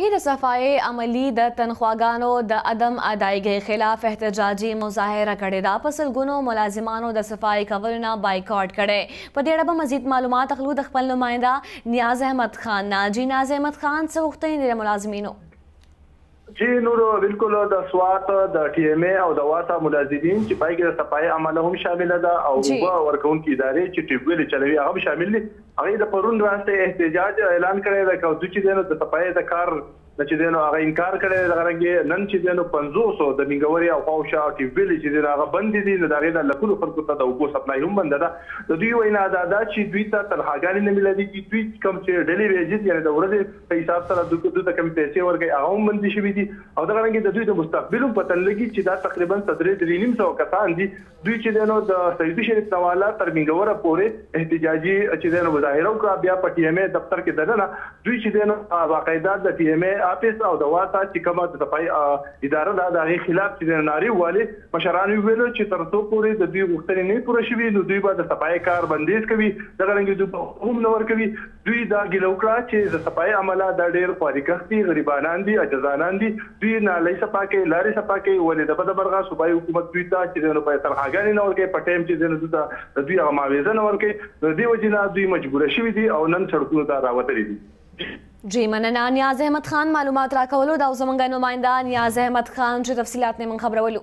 کې د صفائې عملي د تنخواګانو د عدم ادائیګۍ خلاف احتجاجي مظاهره کړې ده، په سلګونو ملازمانو د صفائې کولو نه بائیکاټ کړی. په دې اړه به مزید معلومات اخلو د خپل نماینده نیاز احمد خان نه. جی نیاز احمد خان څه غوښتنې دې له ملازمینو؟ جی نور بالکل د سوات، د ټي ایم اې او د واسا ملازمین چې پای کې د صفائې عمله هم شامله ده او اوبه ورکونکې ادارې چې ټیوب ویلې چلوي هغه هم شامل دي. هغوی د پرون راهیسې احتجاج اعلان کړی دی، که دوی چې دی نو د صفایۍ د کار نه چې دی نو هغه انکار کړی دی، دغه رنګې نن چې دی نو پنځوسو د مینګورې او خوا او شا ټیوب ویلې چې دی نو هغه بندې دي، نو د هغې نه لکونو خلکو ته د اوبو سپلای هم بنده ده. د دوی وینا دا ده چې دوی ته تنخاګانې نه میلاویږي، دوی کوم چې ډیلي ویجز یعنې د ورځې په حساب سره دوی ته کومې پیسې ورکوي هغه هم بندې شوې دي او دغه رنګې د دوی د مستقبل هم پته نه لګي چې دا تقریبا څه درې درې نیم سوه کسان دي دوی چې دی نو د سیدي شریف نه والا تر مینګوره پورې احتجاجي چې دی نو مظاهره وکړه بیا په ټي ایم ای دفتر کې دننه دوی چې دی نو باقاعده د ټي ایم ای آفس او د واسا چې کومه د صفای اداره ده د هغې خلاف چې دی نارې والي مشران ویل چې تر څو پورې د دوی غوښتنې نه پوره شوي نو دوی به د صفای کار بندیز کوي دغه رنګ دوی به هم نه ورکوي دوی دا ګیله وکړه چی زسپای عمله دا ډیر خواریکښ دی غریبانان دی عجزانان دی دوی نالی سپا کئ لاری سپا کئ ولی دبدمرغه صوبای حکومت دوی ته چی ځینو پیسر هاګانی نه ورکئ په ټیم چی ځینو دوته ددوی هغه معاویزه نه ورکئ نو ددی وجی نه دوی مجبوره شوی دی او نن سړکونو ته راوتلی دی. جی مننه نیاز احمد خان معلومات راکولو دا زمونږ نماینده نیاز احمد خان چی تفصیلات نه مونږ خبرولو.